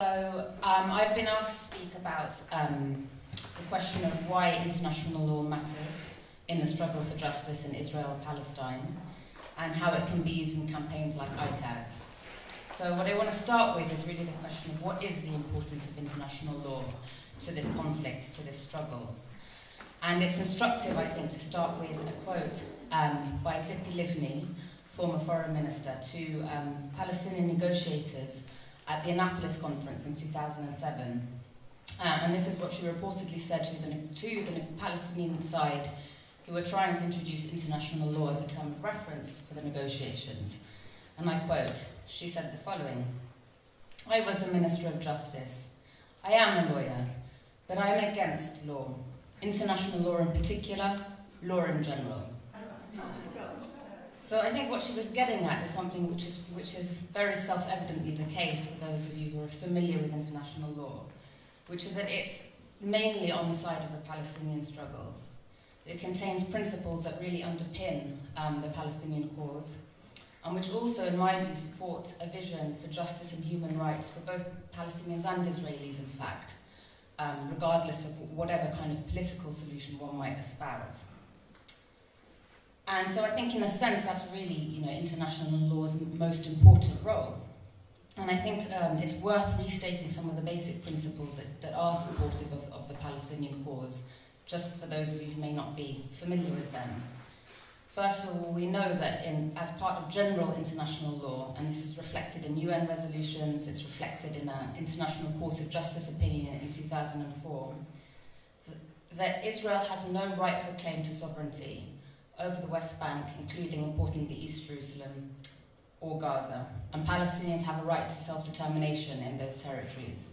So um, I've been asked to speak about um, the question of why international law matters in the struggle for justice in Israel-Palestine and how it can be used in campaigns like ICAHD's. So what I want to start with is really the question of what is the importance of international law to this conflict, to this struggle. And it's instructive, I think, to start with a quote um, by Tzipi Livni, former foreign minister, to um, Palestinian negotiators at the Annapolis conference in 2007. Uh, and this is what she reportedly said to the, to the Palestinian side who were trying to introduce international law as a term of reference for the negotiations. And I quote, she said the following I was a Minister of Justice. I am a lawyer, but I am against law, international law in particular, law in general. So I think what she was getting at is something which is, which is very self-evidently the case for those of you who are familiar with international law, which is that it's mainly on the side of the Palestinian struggle. It contains principles that really underpin um, the Palestinian cause, and which also, in my view, support a vision for justice and human rights for both Palestinians and Israelis, in fact, um, regardless of whatever kind of political solution one might espouse. And so I think, in a sense, that's really, you know, international law's most important role. And I think um, it's worth restating some of the basic principles that, that are supportive of, of the Palestinian cause, just for those of you who may not be familiar with them. First of all, we know that in, as part of general international law, and this is reflected in UN resolutions, it's reflected in an International Court of Justice opinion in 2004, that Israel has no rightful claim to sovereignty over the West Bank, including importantly East Jerusalem or Gaza, and Palestinians have a right to self-determination in those territories.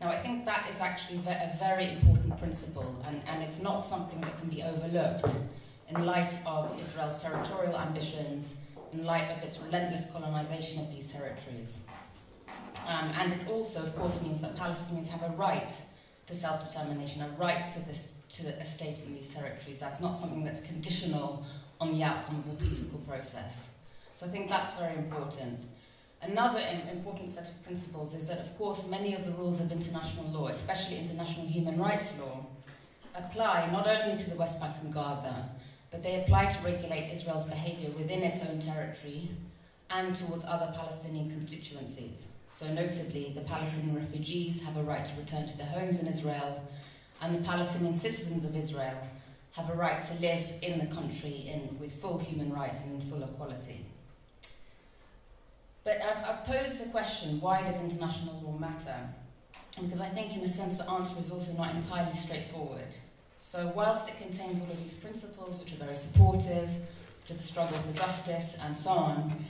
Now, I think that is actually a very important principle, and, and it's not something that can be overlooked in light of Israel's territorial ambitions, in light of its relentless colonization of these territories. Um, and it also, of course, means that Palestinians have a right to self-determination, a right to this to a state in these territories. That's not something that's conditional on the outcome of a peaceful process. So I think that's very important. Another important set of principles is that, of course, many of the rules of international law, especially international human rights law, apply not only to the West Bank and Gaza, but they apply to regulate Israel's behavior within its own territory and towards other Palestinian constituencies. So notably, the Palestinian refugees have a right to return to their homes in Israel, and the Palestinian citizens of Israel have a right to live in the country in, with full human rights and in full equality. But I've, I've posed the question, why does international law matter? Because I think in a sense the answer is also not entirely straightforward. So whilst it contains all of these principles which are very supportive to the struggle for justice and so on,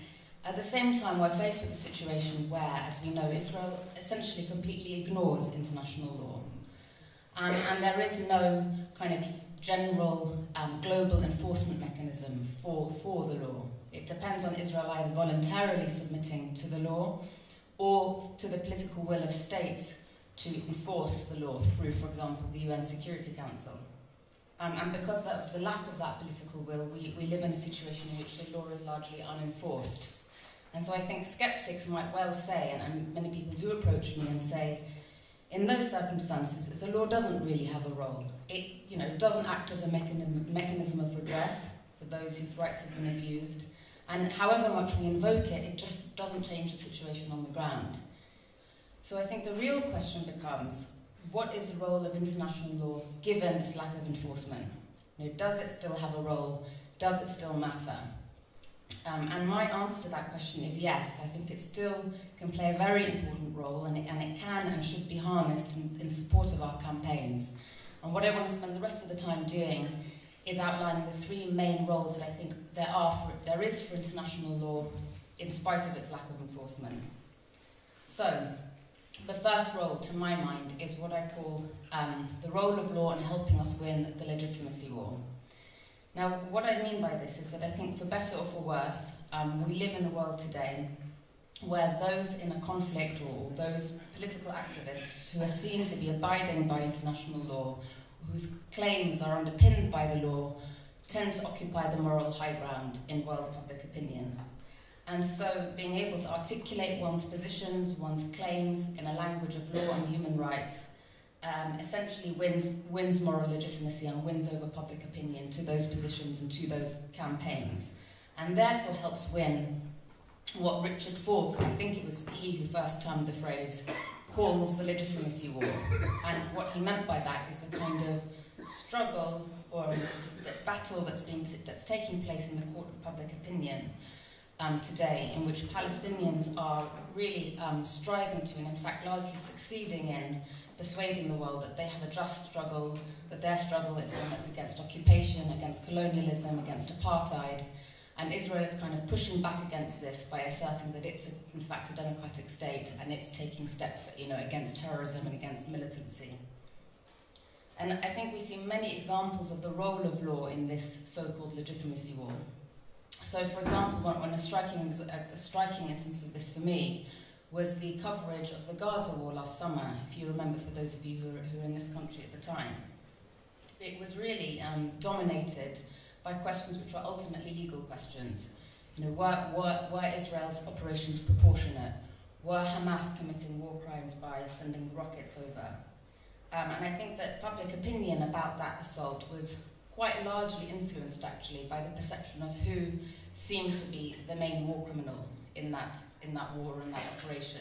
at the same time we're faced with a situation where, as we know, Israel essentially completely ignores international law. Um, and there is no kind of general um, global enforcement mechanism for, for the law. It depends on Israel either voluntarily submitting to the law or to the political will of states to enforce the law through, for example, the UN Security Council. Um, and because of the lack of that political will, we, we live in a situation in which the law is largely unenforced. And so I think skeptics might well say, and, and many people do approach me and say, in those circumstances, the law doesn't really have a role. It you know, doesn't act as a mechanism, mechanism of redress for those whose rights have been abused. And however much we invoke it, it just doesn't change the situation on the ground. So I think the real question becomes, what is the role of international law given this lack of enforcement? You know, does it still have a role? Does it still matter? Um, and my answer to that question is yes. I think it still can play a very important role and it, and it can and should be harnessed in, in support of our campaigns. And what I want to spend the rest of the time doing is outlining the three main roles that I think there are for, there is for international law in spite of its lack of enforcement. So, the first role, to my mind, is what I call um, the role of law in helping us win the legitimacy war. Now, what I mean by this is that I think, for better or for worse, um, we live in a world today where those in a conflict or those political activists who are seen to be abiding by international law, whose claims are underpinned by the law, tend to occupy the moral high ground in world public opinion. And so being able to articulate one's positions, one's claims in a language of law and human rights um, essentially wins, wins moral legitimacy and wins over public opinion to those positions and to those campaigns. And therefore helps win what Richard Falk, I think it was he who first termed the phrase, calls the legitimacy war. And what he meant by that is the kind of struggle or battle that's, being t- that's taking place in the court of public opinion um, today, in which Palestinians are really um, striving to, and in fact largely succeeding in, persuading the world that they have a just struggle, that their struggle is one that's against occupation, against colonialism, against apartheid. And Israel is kind of pushing back against this by asserting that it's, a, in fact, a democratic state and it's taking steps you know, against terrorism and against militancy. And I think we see many examples of the role of law in this so-called legitimacy war. So, for example, one, one a, striking, a, a striking instance of this for me was the coverage of the Gaza war last summer, if you remember, for those of you who were, who were in this country at the time. It was really um, dominated by questions which were ultimately legal questions. You know, were, were, were Israel's operations proportionate? Were Hamas committing war crimes by sending rockets over? Um, and I think that public opinion about that assault was quite largely influenced, actually, by the perception of who seemed to be the main war criminal in that, in that war and that operation.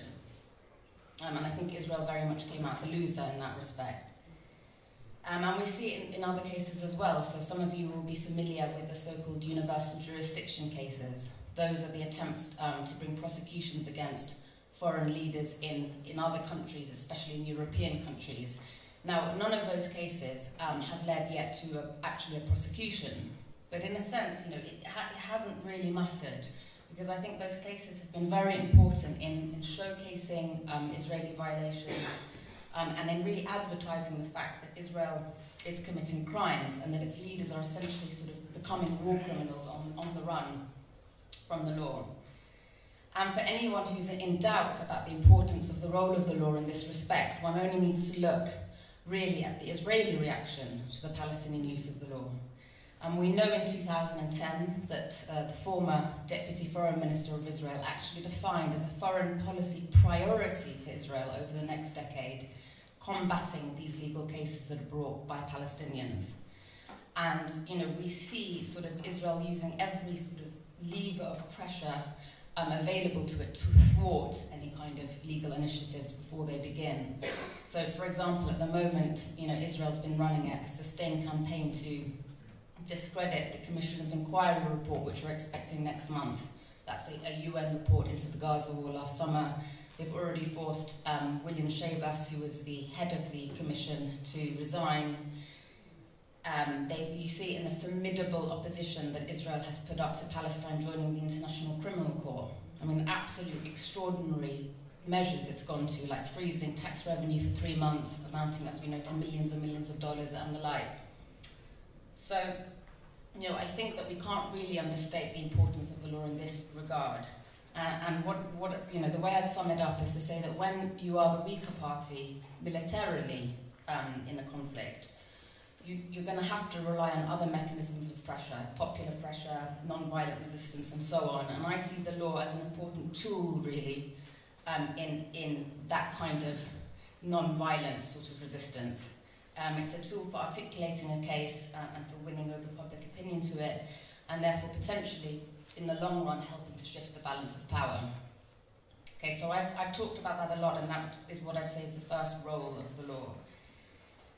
Um, and I think Israel very much came out the loser in that respect. Um, and we see it in, in other cases as well. So some of you will be familiar with the so-called universal jurisdiction cases. Those are the attempts um, to bring prosecutions against foreign leaders in, in other countries, especially in European countries. Now, none of those cases um, have led yet to a, actually a prosecution, but in a sense, you know, it, ha- it hasn't really mattered because I think those cases have been very important in, in showcasing um, Israeli violations um, and in really advertising the fact that Israel is committing crimes and that its leaders are essentially sort of becoming war criminals on, on the run from the law. And for anyone who's in doubt about the importance of the role of the law in this respect, one only needs to look really at the Israeli reaction to the Palestinian use of the law. And we know in 2010 that uh, the former Deputy Foreign Minister of Israel actually defined as a foreign policy priority for Israel over the next decade combating these legal cases that are brought by Palestinians. And, you know, we see sort of Israel using every sort of lever of pressure um, available to it to thwart any kind of legal initiatives before they begin. So, for example, at the moment, you know, Israel's been running a, a sustained campaign to discredit the Commission of Inquiry report, which we're expecting next month. That's a, a UN report into the Gaza war last summer. They've already forced um, William Schabas, who was the head of the commission, to resign. Um, they, you see in the formidable opposition that Israel has put up to Palestine joining the International Criminal Court. I mean, absolutely extraordinary measures it's gone to, like freezing tax revenue for three months, amounting, as we know, to millions and millions of dollars and the like. So, you know, I think that we can't really understate the importance of the law in this regard. Uh, and what, what, you know, the way I'd sum it up is to say that when you are the weaker party militarily um, in a conflict, you, you're going to have to rely on other mechanisms of pressure, popular pressure, non-violent resistance, and so on. And I see the law as an important tool, really, um, in, in that kind of non-violent sort of resistance. Um, it's a tool for articulating a case uh, and for winning over public opinion to it, and therefore potentially, in the long run, helping to shift the balance of power. Okay, so I've, I've talked about that a lot, and that is what I'd say is the first role of the law.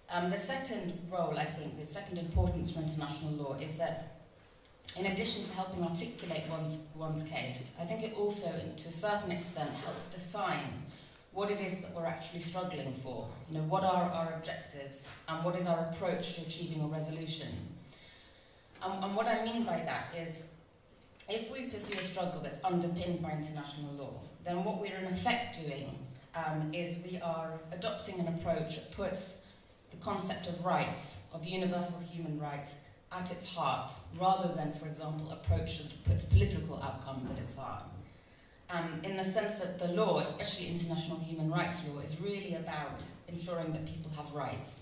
Um, the second role, I think, the second importance for international law is that in addition to helping articulate one's, one's case, I think it also, to a certain extent, helps define what it is that we're actually struggling for. You know, what are our objectives and what is our approach to achieving a resolution? And what I mean by that is, if we pursue a struggle that's underpinned by international law, then what we're in effect doing um, is we are adopting an approach that puts the concept of rights, of universal human rights, at its heart, rather than, for example, approach that puts political outcomes at its heart um, in the sense that the law, especially international human rights law, is really about ensuring that people have rights.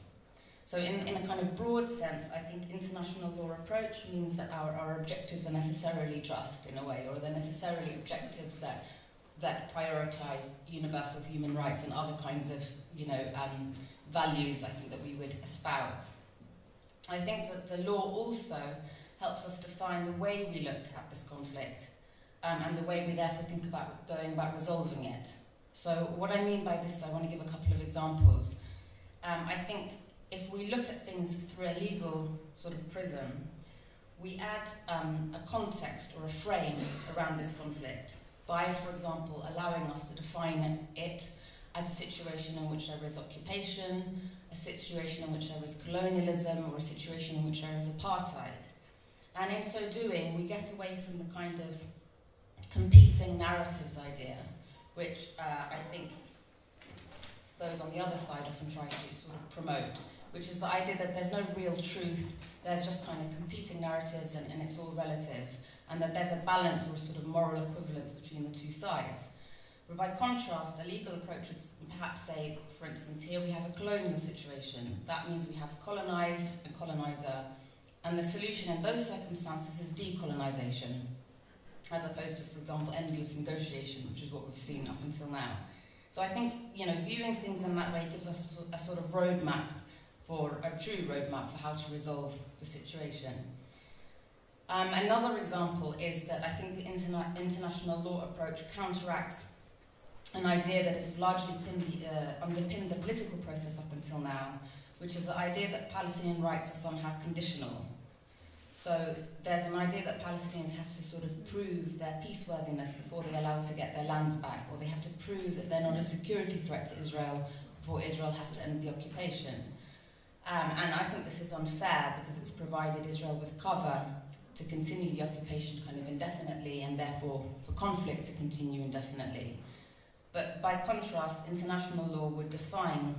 So in, in a kind of broad sense, I think international law approach means that our, our objectives are necessarily just in a way, or they're necessarily objectives that that prioritize universal human rights and other kinds of, you know, um, values I think that we would espouse. I think that the law also helps us define the way we look at this conflict um, and the way we therefore think about going about resolving it. So what I mean by this, I want to give a couple of examples. Um, I think if we look at things through a legal sort of prism, we add um, a context or a frame around this conflict by, for example, allowing us to define it as a situation in which there is occupation, a situation in which there is colonialism, or a situation in which there is apartheid. And in so doing, we get away from the kind of competing narratives idea, which uh, I think those on the other side often try to sort of promote, which is the idea that there's no real truth, there's just kind of competing narratives and, and it's all relative, and that there's a balance or a sort of moral equivalence between the two sides. But by contrast, a legal approach would perhaps say, for instance, here we have a colonial situation. That means we have colonized and colonizer, and the solution in those circumstances is decolonization, as opposed to, for example, endless negotiation, which is what we've seen up until now. So I think, you know, viewing things in that way gives us a sort of roadmap for a true roadmap for how to resolve the situation. Um, another example is that I think the interna international law approach counteracts an idea that has largely the, uh, underpinned the political process up until now, which is the idea that Palestinian rights are somehow conditional. So there's an idea that Palestinians have to sort of prove their peaceworthiness before they allow us to get their lands back, or they have to prove that they're not a security threat to Israel before Israel has to end the occupation. Um, and I think this is unfair because it's provided Israel with cover to continue the occupation kind of indefinitely and therefore for conflict to continue indefinitely. But by contrast, international law would define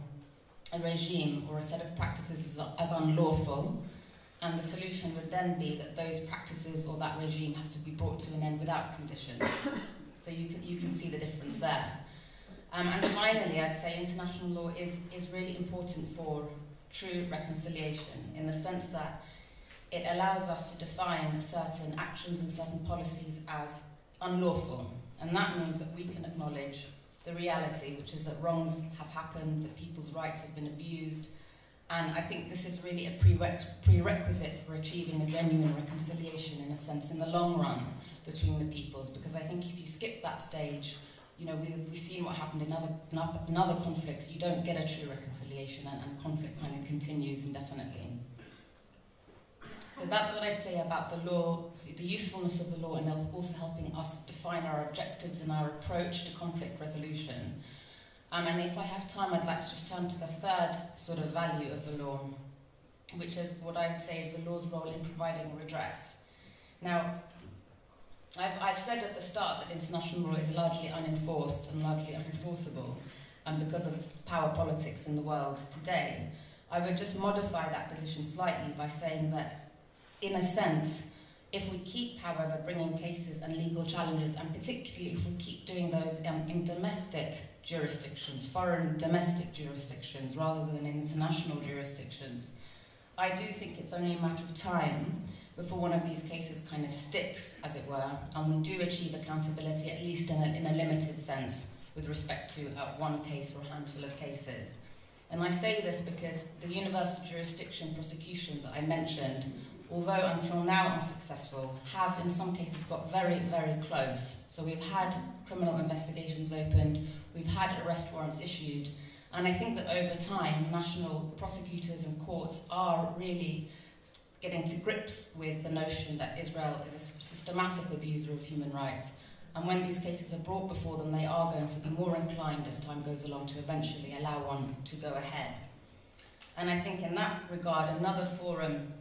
a regime or a set of practices as, as unlawful, and the solution would then be that those practices or that regime has to be brought to an end without conditions. so you can, you can see the difference there. Um, and finally, I'd say international law is, is really important for true reconciliation in the sense that it allows us to define certain actions and certain policies as unlawful. And that means that we can acknowledge the reality, which is that wrongs have happened, that people's rights have been abused. And I think this is really a prerequisite for achieving a genuine reconciliation, in a sense, in the long run between the peoples. Because I think if you skip that stage, you know, we, we've seen what happened in other, in other conflicts. You don't get a true reconciliation, and, and conflict kind of continues indefinitely. So that's what I'd say about the law, the usefulness of the law, and also helping us define our objectives and our approach to conflict resolution. Um, and if I have time, I'd like to just turn to the third sort of value of the law, which is what I would say is the law's role in providing redress. Now, I've, I've said at the start that international law is largely unenforced and largely unenforceable um, because of power politics in the world today. I would just modify that position slightly by saying that in a sense, if we keep, however, bringing cases and legal challenges, and particularly if we keep doing those um, in domestic jurisdictions, foreign domestic jurisdictions, rather than international jurisdictions, I do think it's only a matter of time before one of these cases kind of sticks, as it were, and we do achieve accountability, at least in a, in a limited sense, with respect to uh, one case or a handful of cases. And I say this because the universal jurisdiction prosecutions that I mentioned although until now unsuccessful, have in some cases got very, very close. So we've had criminal investigations opened, we've had arrest warrants issued, and I think that over time, national prosecutors and courts are really getting to grips with the notion that Israel is a systematic abuser of human rights. And when these cases are brought before them, they are going to be more inclined as time goes along to eventually allow one to go ahead. And I think in that regard, another forum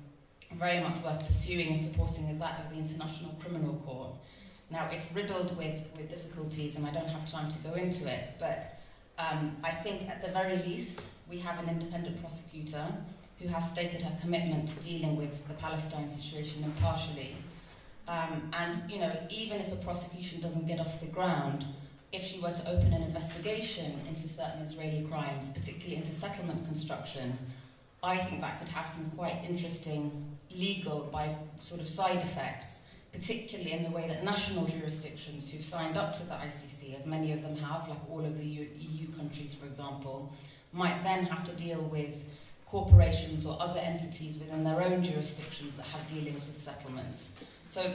very much worth pursuing and supporting is that of the International Criminal Court. Now, it's riddled with, with difficulties, and I don't have time to go into it, but um, I think at the very least, we have an independent prosecutor who has stated her commitment to dealing with the Palestine situation impartially. Um, and, you know, even if a prosecution doesn't get off the ground, if she were to open an investigation into certain Israeli crimes, particularly into settlement construction, I think that could have some quite interesting legal by sort of side effects, particularly in the way that national jurisdictions who've signed up to the ICC, as many of them have, like all of the EU countries, for example, might then have to deal with corporations or other entities within their own jurisdictions that have dealings with settlements. So,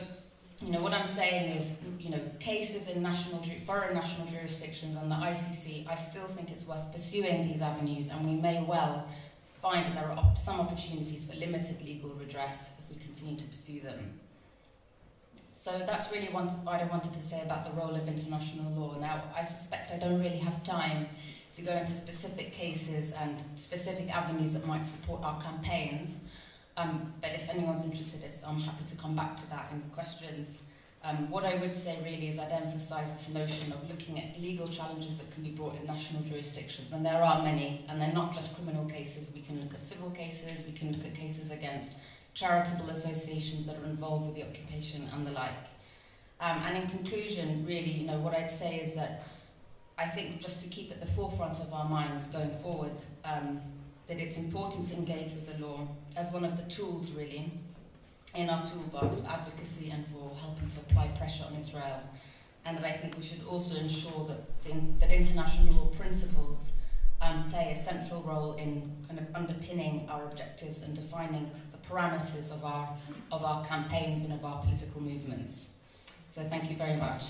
you know, what I'm saying is, you know, cases in national, foreign national jurisdictions and the ICC, I still think it's worth pursuing these avenues, and we may well find that there are op some opportunities for limited legal redress if we continue to pursue them. So that's really one, what I wanted to say about the role of international law. Now, I suspect I don't really have time to go into specific cases and specific avenues that might support our campaigns. Um, but if anyone's interested, I'm happy to come back to that in questions. Um, what I would say really is I'd emphasise this notion of looking at legal challenges that can be brought in national jurisdictions, and there are many, and they're not just criminal cases. We can look at civil cases, we can look at cases against charitable associations that are involved with the occupation and the like. Um, and in conclusion, really, you know, what I'd say is that I think just to keep at the forefront of our minds going forward, um, that it's important to engage with the law as one of the tools, really, in our toolbox for advocacy and for helping to apply pressure on Israel. And that I think we should also ensure that, the, that international law principles um, play a central role in kind of underpinning our objectives and defining the parameters of our, of our campaigns and of our political movements. So thank you very much.